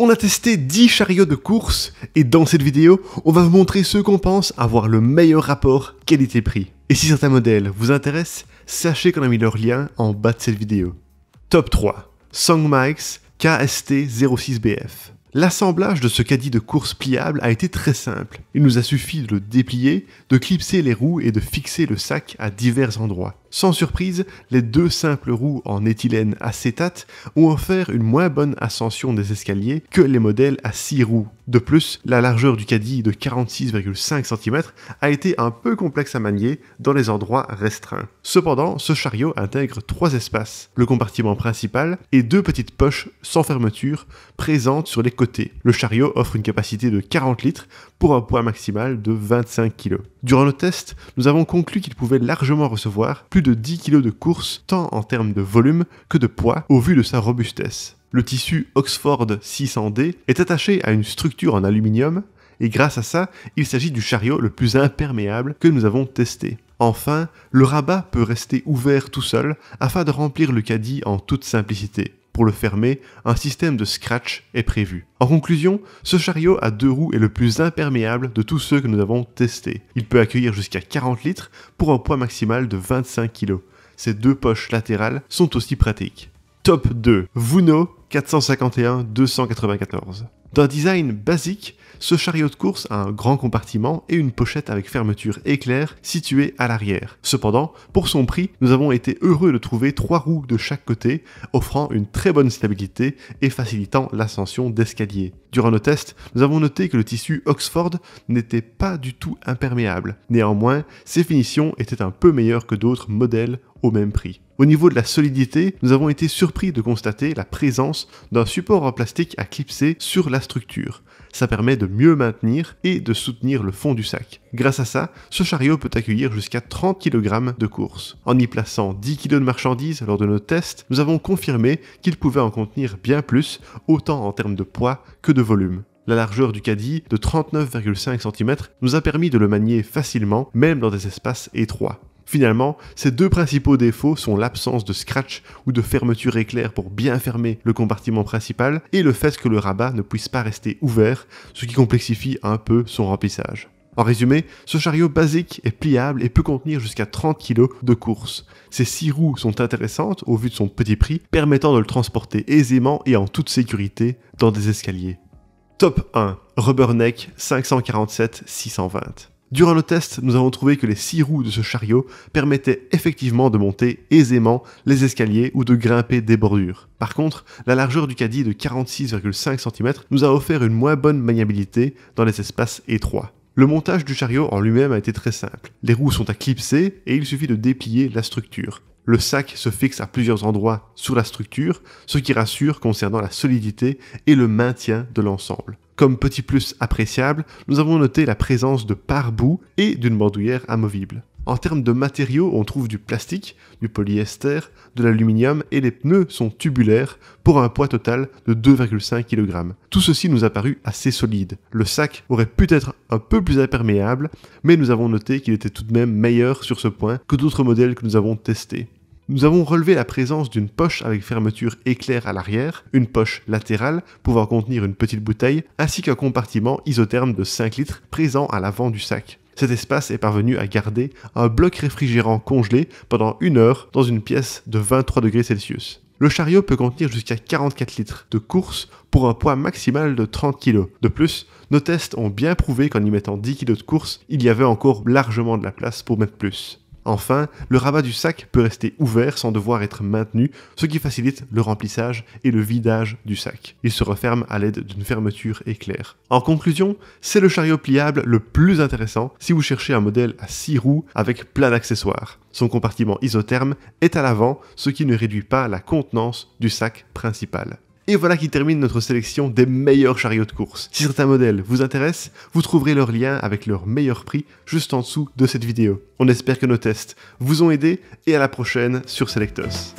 On a testé 10 chariots de course et dans cette vidéo, on va vous montrer ceux qu'on pense avoir le meilleur rapport qualité-prix. Et si certains modèles vous intéressent, sachez qu'on a mis leur lien en bas de cette vidéo. Top 3. Songmikes KST06BF. L'assemblage de ce caddie de course pliable a été très simple. Il nous a suffi de le déplier, de clipser les roues et de fixer le sac à divers endroits. Sans surprise, les deux simples roues en éthylène acétate ont offert une moins bonne ascension des escaliers que les modèles à 6 roues. De plus, la largeur du caddie de 46,5 cm a été un peu complexe à manier dans les endroits restreints. Cependant, ce chariot intègre trois espaces, le compartiment principal et deux petites poches sans fermeture présentes sur les côtés. Le chariot offre une capacité de 40 litres pour un poids maximal de 25 kg. Durant le test, nous avons conclu qu'il pouvait largement recevoir plus de 10 kg de course tant en termes de volume que de poids au vu de sa robustesse. Le tissu Oxford 600D est attaché à une structure en aluminium et grâce à ça, il s'agit du chariot le plus imperméable que nous avons testé. Enfin, le rabat peut rester ouvert tout seul afin de remplir le caddie en toute simplicité. Pour le fermer, un système de scratch est prévu. En conclusion, ce chariot à deux roues est le plus imperméable de tous ceux que nous avons testés. Il peut accueillir jusqu'à 40 litres pour un poids maximal de 25 kg. Ces deux poches latérales sont aussi pratiques. Top 2. Vuno 451-294. D'un design basique, ce chariot de course a un grand compartiment et une pochette avec fermeture éclair située à l'arrière. Cependant, pour son prix, nous avons été heureux de trouver trois roues de chaque côté, offrant une très bonne stabilité et facilitant l'ascension d'escalier. Durant nos tests, nous avons noté que le tissu Oxford n'était pas du tout imperméable. Néanmoins, ses finitions étaient un peu meilleures que d'autres modèles au même prix. Au niveau de la solidité, nous avons été surpris de constater la présence d'un support en plastique à clipser sur la structure. Ça permet de mieux maintenir et de soutenir le fond du sac. Grâce à ça, ce chariot peut accueillir jusqu'à 30 kg de course. En y plaçant 10 kg de marchandises lors de nos tests, nous avons confirmé qu'il pouvait en contenir bien plus, autant en termes de poids que de volume. La largeur du caddie, de 39,5 cm, nous a permis de le manier facilement, même dans des espaces étroits. Finalement, ces deux principaux défauts sont l'absence de scratch ou de fermeture éclair pour bien fermer le compartiment principal et le fait que le rabat ne puisse pas rester ouvert, ce qui complexifie un peu son remplissage. En résumé, ce chariot basique est pliable et peut contenir jusqu'à 30 kg de course. Ses six roues sont intéressantes au vu de son petit prix, permettant de le transporter aisément et en toute sécurité dans des escaliers. Top 1 Rubberneck 547-620 Durant le test, nous avons trouvé que les six roues de ce chariot permettaient effectivement de monter aisément les escaliers ou de grimper des bordures. Par contre, la largeur du caddie de 46,5 cm nous a offert une moins bonne maniabilité dans les espaces étroits. Le montage du chariot en lui-même a été très simple. Les roues sont à clipser et il suffit de déplier la structure. Le sac se fixe à plusieurs endroits sur la structure, ce qui rassure concernant la solidité et le maintien de l'ensemble. Comme petit plus appréciable, nous avons noté la présence de pare-boue et d'une bandoulière amovible. En termes de matériaux, on trouve du plastique, du polyester, de l'aluminium et les pneus sont tubulaires pour un poids total de 2,5 kg. Tout ceci nous a paru assez solide. Le sac aurait pu être un peu plus imperméable, mais nous avons noté qu'il était tout de même meilleur sur ce point que d'autres modèles que nous avons testés. Nous avons relevé la présence d'une poche avec fermeture éclair à l'arrière, une poche latérale pouvant contenir une petite bouteille, ainsi qu'un compartiment isotherme de 5 litres présent à l'avant du sac. Cet espace est parvenu à garder un bloc réfrigérant congelé pendant une heure dans une pièce de 23 degrés Celsius. Le chariot peut contenir jusqu'à 44 litres de course pour un poids maximal de 30 kg. De plus, nos tests ont bien prouvé qu'en y mettant 10 kg de course, il y avait encore largement de la place pour mettre plus. Enfin, le rabat du sac peut rester ouvert sans devoir être maintenu, ce qui facilite le remplissage et le vidage du sac. Il se referme à l'aide d'une fermeture éclair. En conclusion, c'est le chariot pliable le plus intéressant si vous cherchez un modèle à 6 roues avec plein d'accessoires. Son compartiment isotherme est à l'avant, ce qui ne réduit pas la contenance du sac principal. Et voilà qui termine notre sélection des meilleurs chariots de course. Si certains modèles vous intéressent, vous trouverez leur lien avec leur meilleur prix juste en dessous de cette vidéo. On espère que nos tests vous ont aidé et à la prochaine sur Selectos.